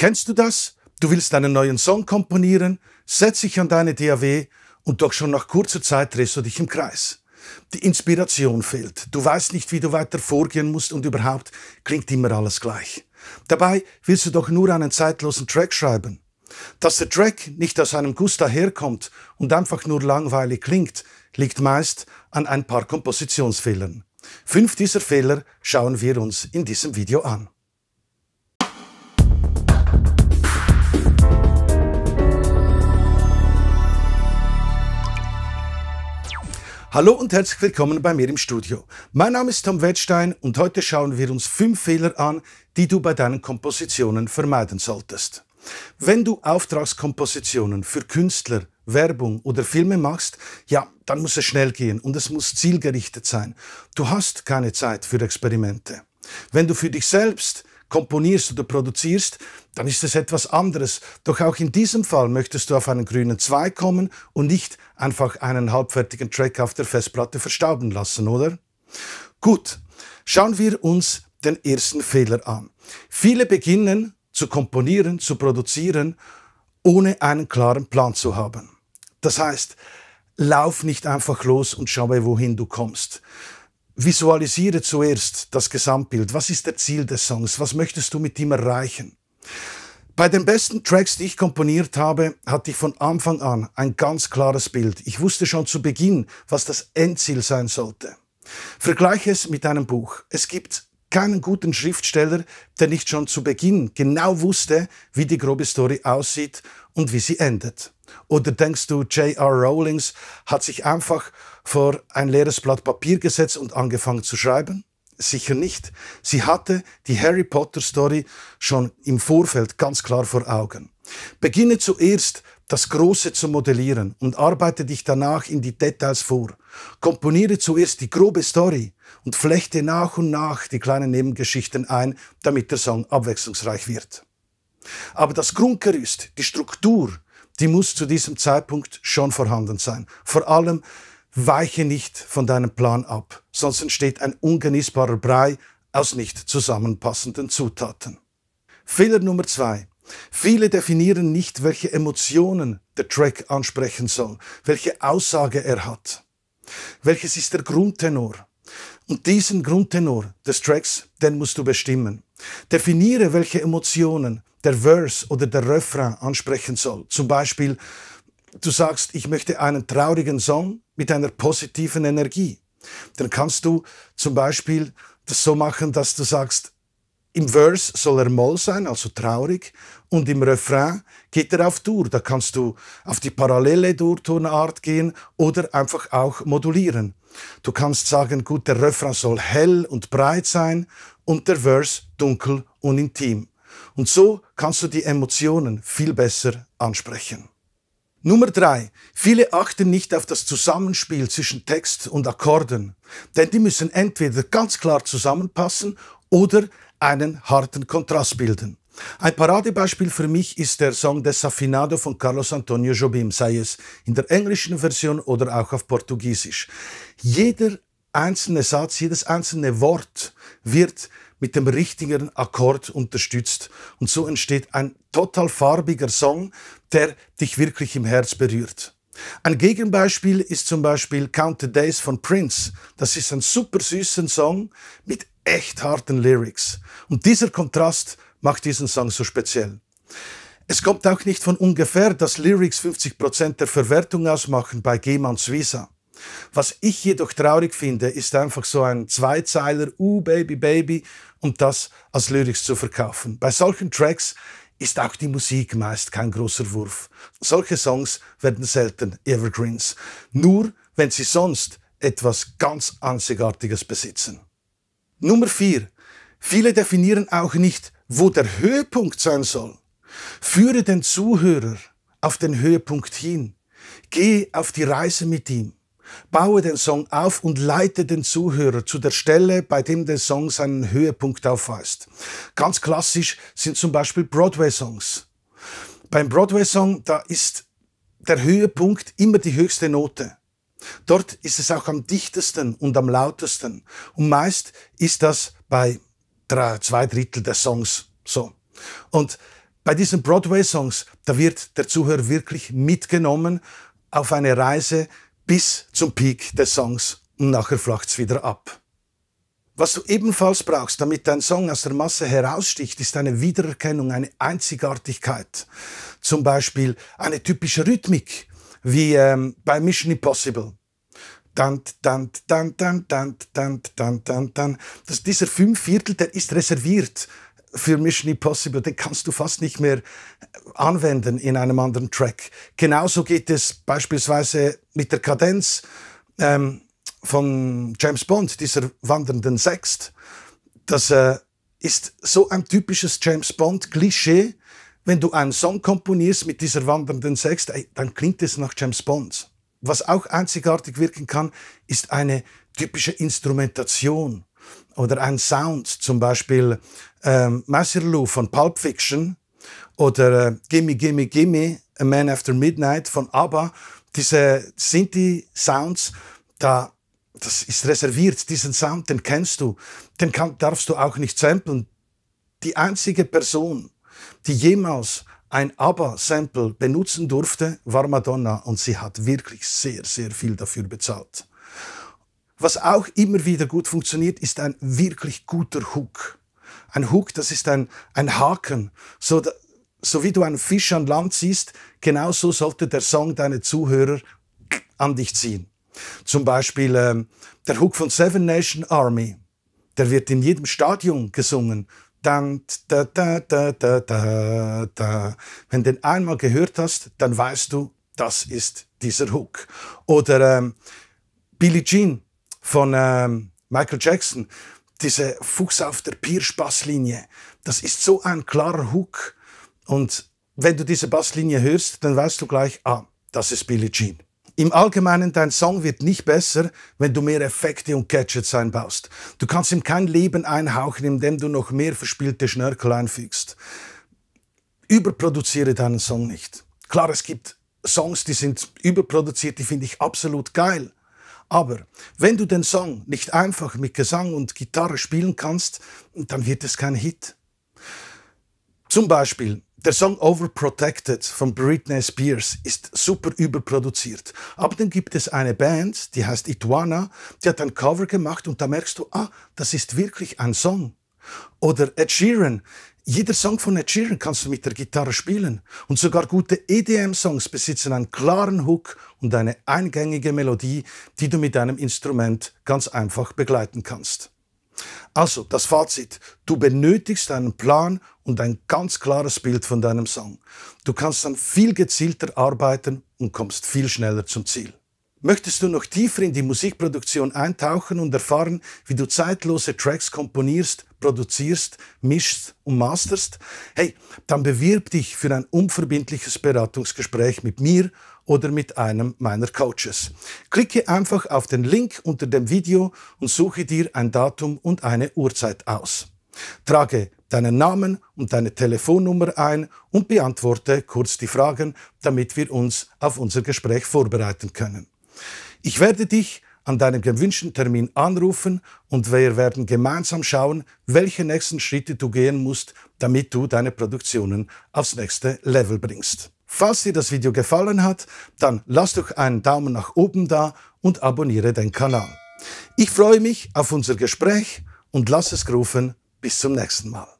Kennst du das? Du willst einen neuen Song komponieren, setz dich an deine DAW und doch schon nach kurzer Zeit drehst du dich im Kreis. Die Inspiration fehlt. Du weißt nicht, wie du weiter vorgehen musst und überhaupt klingt immer alles gleich. Dabei willst du doch nur einen zeitlosen Track schreiben. Dass der Track nicht aus einem Guss daherkommt und einfach nur langweilig klingt, liegt meist an ein paar Kompositionsfehlern. Fünf dieser Fehler schauen wir uns in diesem Video an. Hallo und herzlich willkommen bei mir im Studio. Mein Name ist Tom Wettstein und heute schauen wir uns fünf Fehler an, die du bei deinen Kompositionen vermeiden solltest. Wenn du Auftragskompositionen für Künstler, Werbung oder Filme machst, ja, dann muss es schnell gehen und es muss zielgerichtet sein. Du hast keine Zeit für Experimente. Wenn du für dich selbst komponierst oder produzierst, dann ist es etwas anderes. Doch auch in diesem Fall möchtest du auf einen grünen Zweig kommen und nicht einfach einen halbfertigen Track auf der Festplatte verstauben lassen, oder? Gut, schauen wir uns den ersten Fehler an. Viele beginnen zu komponieren, zu produzieren, ohne einen klaren Plan zu haben. Das heißt, lauf nicht einfach los und schaue, wohin du kommst. Visualisiere zuerst das Gesamtbild. Was ist der Ziel des Songs? Was möchtest du mit ihm erreichen? Bei den besten Tracks, die ich komponiert habe, hatte ich von Anfang an ein ganz klares Bild. Ich wusste schon zu Beginn, was das Endziel sein sollte. Vergleiche es mit einem Buch. Es gibt keinen guten Schriftsteller, der nicht schon zu Beginn genau wusste, wie die grobe Story aussieht und wie sie endet. Oder denkst du, J.R. Rowlings hat sich einfach vor ein leeres Blatt Papier gesetzt und angefangen zu schreiben? Sicher nicht. Sie hatte die Harry Potter Story schon im Vorfeld ganz klar vor Augen. Beginne zuerst das Große zu modellieren und arbeite dich danach in die Details vor. Komponiere zuerst die grobe Story und flechte nach und nach die kleinen Nebengeschichten ein, damit der Song abwechslungsreich wird. Aber das Grundgerüst, die Struktur, die muss zu diesem Zeitpunkt schon vorhanden sein. Vor allem weiche nicht von deinem Plan ab, sonst entsteht ein ungenießbarer Brei aus nicht zusammenpassenden Zutaten. Fehler Nummer zwei. Viele definieren nicht, welche Emotionen der Track ansprechen soll, welche Aussage er hat. Welches ist der Grundtenor? Und diesen Grundtenor des Tracks, den musst du bestimmen. Definiere, welche Emotionen der Verse oder der Refrain ansprechen soll. Zum Beispiel, du sagst, ich möchte einen traurigen Song mit einer positiven Energie. Dann kannst du zum Beispiel das so machen, dass du sagst, im Verse soll er Moll sein, also traurig, und im Refrain geht er auf Dur. Da kannst du auf die parallele Durtonart gehen oder einfach auch modulieren. Du kannst sagen, gut, der Refrain soll hell und breit sein und der Verse dunkel und intim. Und so kannst du die Emotionen viel besser ansprechen. Nummer drei. Viele achten nicht auf das Zusammenspiel zwischen Text und Akkorden, denn die müssen entweder ganz klar zusammenpassen oder einen harten Kontrast bilden. Ein Paradebeispiel für mich ist der Song Desafinado von Carlos Antonio Jobim, sei es in der englischen Version oder auch auf Portugiesisch. Jeder einzelne Satz, jedes einzelne Wort wird mit dem richtigen Akkord unterstützt und so entsteht ein total farbiger Song, der dich wirklich im Herz berührt. Ein Gegenbeispiel ist zum Beispiel Count the Days von Prince. Das ist ein super süßen Song mit echt harten Lyrics. Und dieser Kontrast macht diesen Song so speziell. Es kommt auch nicht von ungefähr, dass Lyrics 50% der Verwertung ausmachen bei Gehmanns Visa. Was ich jedoch traurig finde, ist einfach so ein Zweizeiler, uh, Baby, Baby, und das als Lyrics zu verkaufen. Bei solchen Tracks ist auch die Musik meist kein großer Wurf. Solche Songs werden selten Evergreens, nur wenn sie sonst etwas ganz Einzigartiges besitzen. Nummer vier: Viele definieren auch nicht, wo der Höhepunkt sein soll. Führe den Zuhörer auf den Höhepunkt hin. Gehe auf die Reise mit ihm. Baue den Song auf und leite den Zuhörer zu der Stelle, bei dem der Song seinen Höhepunkt aufweist. Ganz klassisch sind zum Beispiel Broadway-Songs. Beim Broadway-Song, da ist der Höhepunkt immer die höchste Note. Dort ist es auch am dichtesten und am lautesten. Und meist ist das bei drei, zwei Drittel der Songs so. Und bei diesen Broadway-Songs, da wird der Zuhörer wirklich mitgenommen auf eine Reise bis zum Peak des Songs und nachher flacht's wieder ab. Was du ebenfalls brauchst, damit dein Song aus der Masse heraussticht, ist eine Wiedererkennung, eine Einzigartigkeit. Zum Beispiel eine typische Rhythmik, wie ähm, bei Mission Impossible. Dann, dann, dann, dann, dann, dann, dann, dann, dann. Das, dieser Fünfviertel, der ist reserviert für Mission Impossible, den kannst du fast nicht mehr anwenden in einem anderen Track. Genauso geht es beispielsweise mit der Kadenz ähm, von James Bond, dieser wandernden Sext. Das äh, ist so ein typisches James Bond-Klischee. Wenn du einen Song komponierst mit dieser wandernden Sext, dann klingt es nach James Bond. Was auch einzigartig wirken kann, ist eine typische Instrumentation oder ein Sound, zum Beispiel ähm, Lou von Pulp Fiction oder äh, Gimme Gimme Gimme, A Man After Midnight von ABBA. Diese Sinti-Sounds, da, das ist reserviert, diesen Sound, den kennst du, den kann, darfst du auch nicht samplen. Die einzige Person, die jemals ein ABBA-Sample benutzen durfte, war Madonna und sie hat wirklich sehr, sehr viel dafür bezahlt. Was auch immer wieder gut funktioniert, ist ein wirklich guter Hook. Ein Hook, das ist ein, ein Haken. So, so wie du einen Fisch an Land siehst, genauso sollte der Song deine Zuhörer an dich ziehen. Zum Beispiel ähm, der Hook von Seven Nation Army. Der wird in jedem Stadion gesungen. Dann, da, da, da, da, da, da. Wenn du den einmal gehört hast, dann weißt du, das ist dieser Hook. Oder ähm, Billie Jean, von ähm, Michael Jackson, diese Fuchs auf der Pier-Basslinie, das ist so ein klarer Hook. Und wenn du diese Basslinie hörst, dann weißt du gleich, ah, das ist Billie Jean. Im Allgemeinen, dein Song wird nicht besser, wenn du mehr Effekte und Gadgets einbaust. Du kannst ihm kein Leben einhauchen, indem du noch mehr verspielte Schnörkel einfügst. Überproduziere deinen Song nicht. Klar, es gibt Songs, die sind überproduziert, die finde ich absolut geil. Aber wenn du den Song nicht einfach mit Gesang und Gitarre spielen kannst, dann wird es kein Hit. Zum Beispiel der Song Overprotected von Britney Spears ist super überproduziert. Aber dann gibt es eine Band, die heißt Ituana, die hat ein Cover gemacht und da merkst du, ah, das ist wirklich ein Song. Oder Ed Sheeran jeder Song von Ed Sheeran kannst du mit der Gitarre spielen. Und sogar gute EDM-Songs besitzen einen klaren Hook und eine eingängige Melodie, die du mit deinem Instrument ganz einfach begleiten kannst. Also, das Fazit. Du benötigst einen Plan und ein ganz klares Bild von deinem Song. Du kannst dann viel gezielter arbeiten und kommst viel schneller zum Ziel. Möchtest du noch tiefer in die Musikproduktion eintauchen und erfahren, wie du zeitlose Tracks komponierst, produzierst, mischst und masterst? Hey, dann bewirb dich für ein unverbindliches Beratungsgespräch mit mir oder mit einem meiner Coaches. Klicke einfach auf den Link unter dem Video und suche dir ein Datum und eine Uhrzeit aus. Trage deinen Namen und deine Telefonnummer ein und beantworte kurz die Fragen, damit wir uns auf unser Gespräch vorbereiten können. Ich werde dich an deinem gewünschten Termin anrufen und wir werden gemeinsam schauen, welche nächsten Schritte du gehen musst, damit du deine Produktionen aufs nächste Level bringst. Falls dir das Video gefallen hat, dann lass doch einen Daumen nach oben da und abonniere den Kanal. Ich freue mich auf unser Gespräch und lass es rufen. Bis zum nächsten Mal.